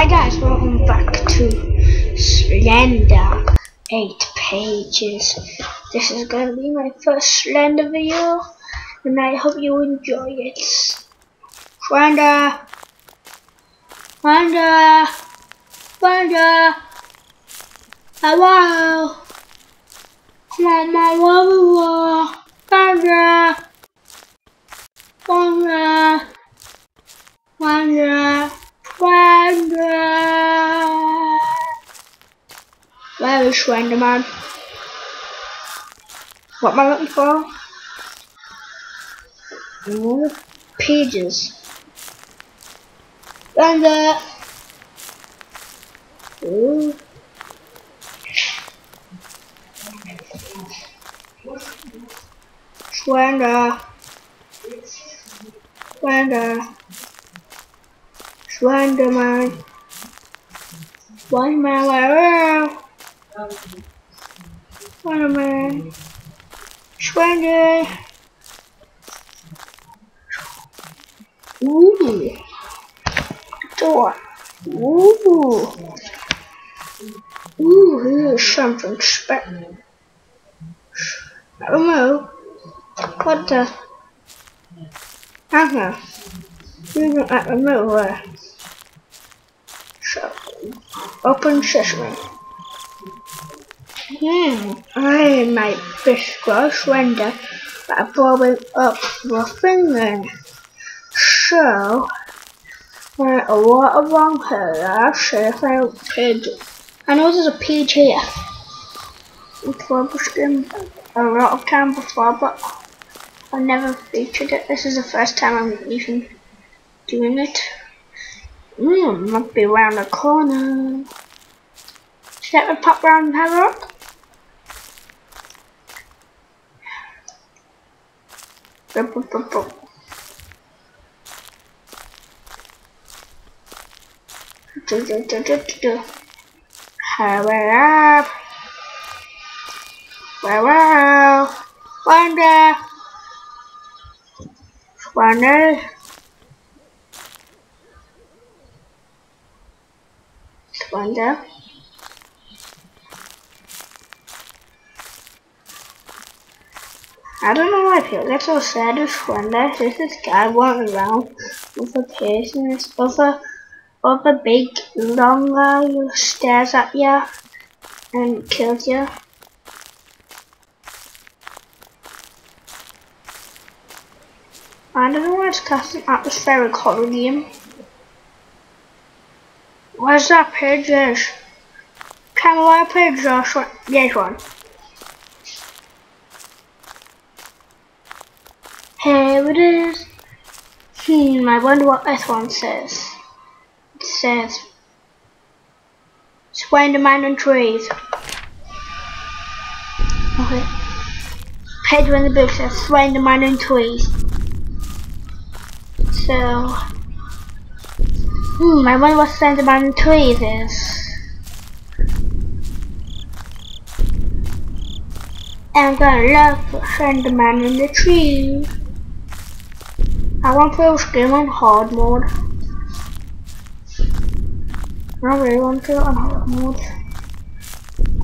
Hi guys, welcome back to Slender 8 pages. This is going to be my first Slender video and I hope you enjoy it. Slender! Slender! Slender! Hello! Mama, Slender! Slender! Slender! Slender. Is Slenderman? What am I looking for? More pages. Slender. Ooh. Slender. Slender. Slenderman, where Slenderman. Slender. Ooh. Door. Ooh. Ooh, here's something special. I don't know. What the? Uh-huh. You I don't know where. So, open sesame. Hmm, I might fish gross render by blowing up your finger. So, uh, a lot of wrong here. I'll if I page. I know there's a page here. Before skin a lot of time before, but I've never featured it. This is the first time I'm even doing it. Mmm, might be around the corner. Should I pop round and have a look? Do, do, do. Hurry up! Wonder! Wonder. I don't know why I feel get so sad with Wonder. There's this guy walking around with a piercing of a of a big long guy who stares at you and kills you. I don't know why it's casting atmospheric horror game. Where's that page is? Camera page Josh yes one. Here it is. Hmm, I wonder what this one says. It says Spider-Man and trees. Okay. One in the book says Spider-Man and trees. So Hmm, I wonder what Slenderman in trees is. I'm gonna love Slenderman in the tree. I want to play this game on hard mode. I really want to play it on hard mode.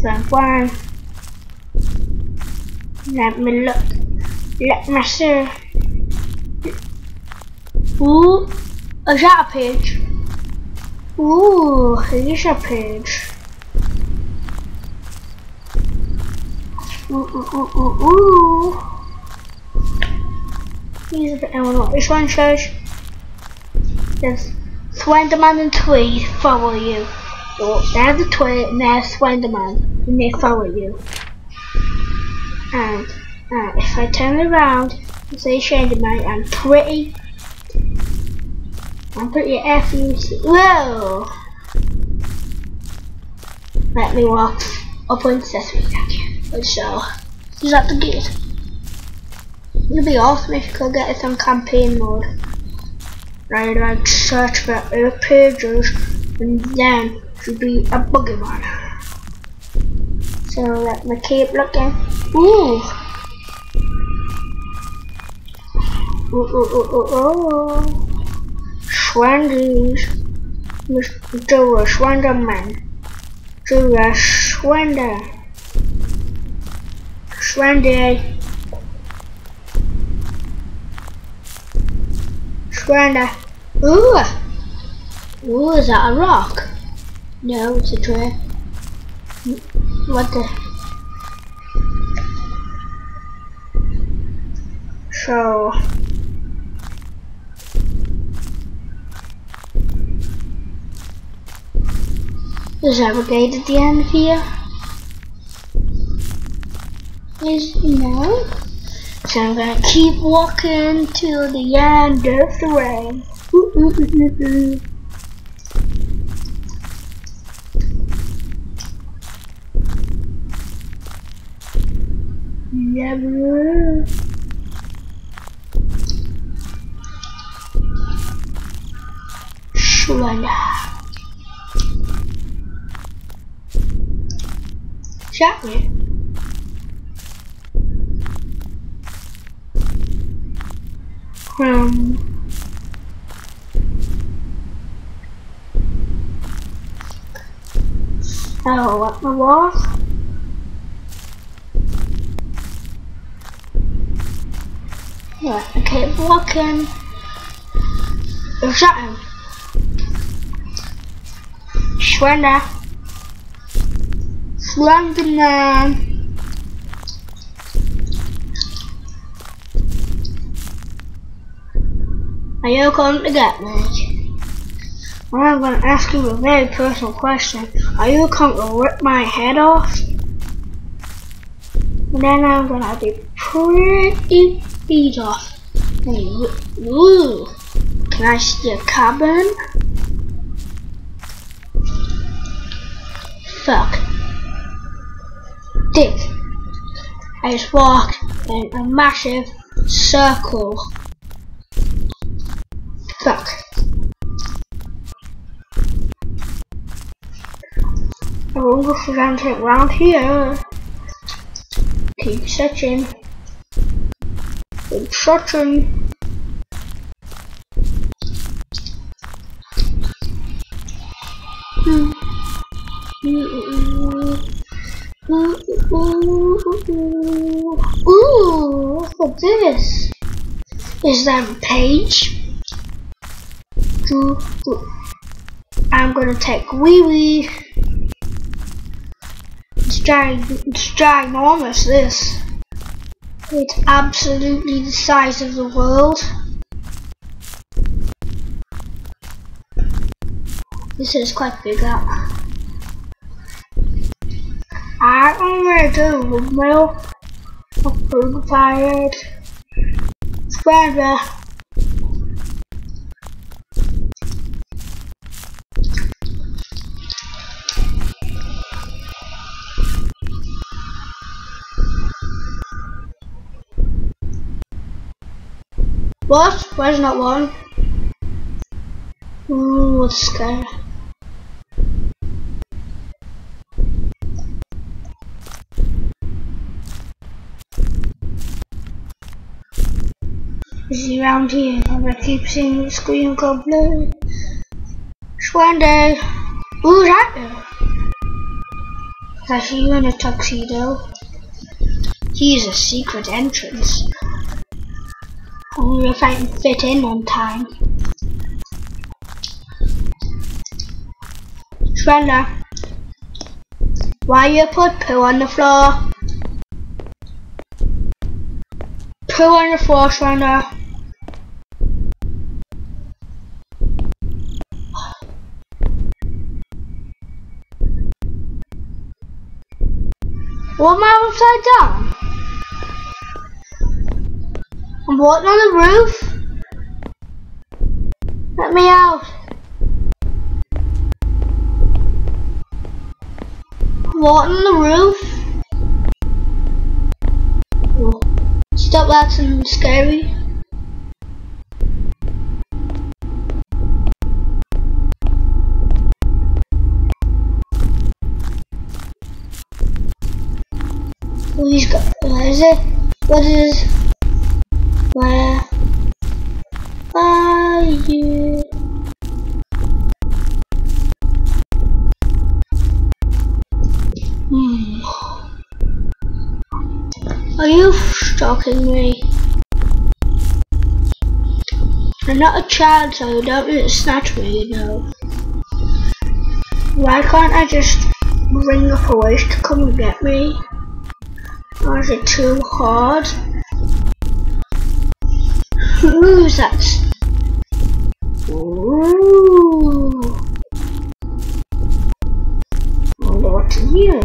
So I'm fine. Let me look. Let me see. Ooh, is that a page? Ooh, here's a page. Ooh, ooh, ooh, ooh, ooh. Here's the one. This one says, there's Slenderman and Tweed follow you. So there's the Tweed and there's Slenderman and they follow you. And uh, if I turn around and say Slenderman, I'm pretty I'm pretty FUC. Whoa! Let me walk up on Sesame Street. Let's show. Is that the gate? It'd be awesome if you could get it on campaign mode. Right, I'd search for her pages and then she'd be a Pokemon. So let me keep looking. Ooh! Oh oh oh oh oh! Schwandies. Do a Schwander man. Do a grinder. Ooh! Ooh, is that a rock? No, it's a tree. What the? So... Is there a gate at the end here? Is no? So I'm gonna keep walking till the end of the rain. Ooh, ooh, ooh, Never. Shwanda. shot me. Um. Oh, what the was? Yeah, okay, walking. Shot him. Schwender. Slangman. Are you coming to get me? I'm going to ask you a very personal question. Are you coming to rip my head off? And then I'm going to be pretty beat off. Ooh. Can I see your cabin? Fuck dick. I just walked in a massive circle. Fuck. Will look around it around here. Keep searching. Keep searching. Hmm. Mm -mm. Ooh, ooh, what's this? Is that a page? I'm gonna take wee wee. It's, gig it's ginormous, this. It's absolutely the size of the world. This is quite big up. I only do the milk of food. Spreader. What? Where's not one? Ooh, what's scary? Is around here. I'm keep seeing the screen go blue. It's One day. Who's that there? I see you in a tuxedo. He's a secret entrance. Wonder if I can fit in on time. Shredder, why you put poo on the floor? Poo on the floor, Shredder. What am I upside down? I'm walking on the roof? Let me out. I'm walking on the roof? Stop acting scary. He's got, where is it? What is, where are you? Hmm. Are you stalking me? I'm not a child, so you don't need to snatch me, you know. Why can't I just ring the police to come and get me? Or is it too hard? Who's that? Ooh. Wonder what's here.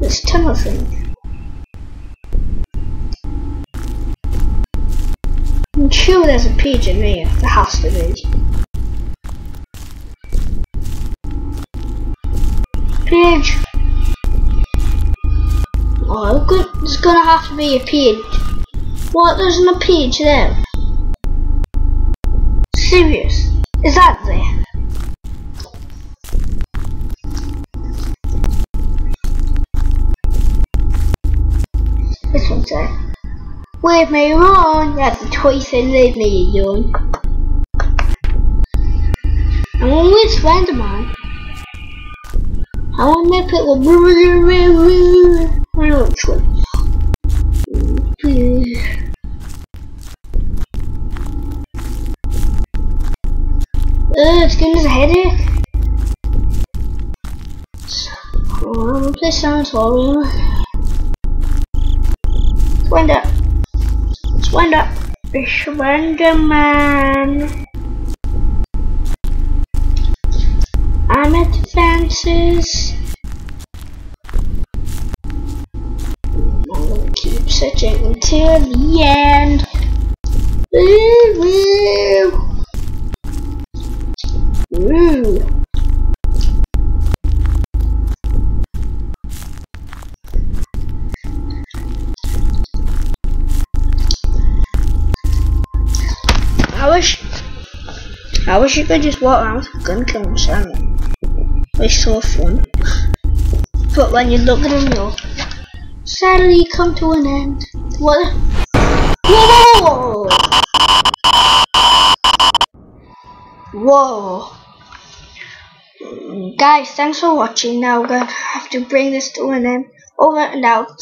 This tunnel thing. I'm sure there's a pigeon here. There has to be. Pidge! Oh, good. There's gonna have to be a page. What? There's no page there. Serious? Is that there? This one's there. With me on, that's the twice in the million. I'm always Slenderman. I want to put the Uh, it's giving us a headache. I'm gonna play Sanatorium. Surrender. Surrender. Surrender, man. I'm at the fences. I'm gonna keep searching until the end. Woo woo. Woo. I wish I wish you could just walk around with a gun killing someone. It's so fun. But when you look at them, you'll sadly come to an end. What? Whoa! Whoa! Guys, thanks for watching. Now we're gonna have to bring this to an end. Over and out.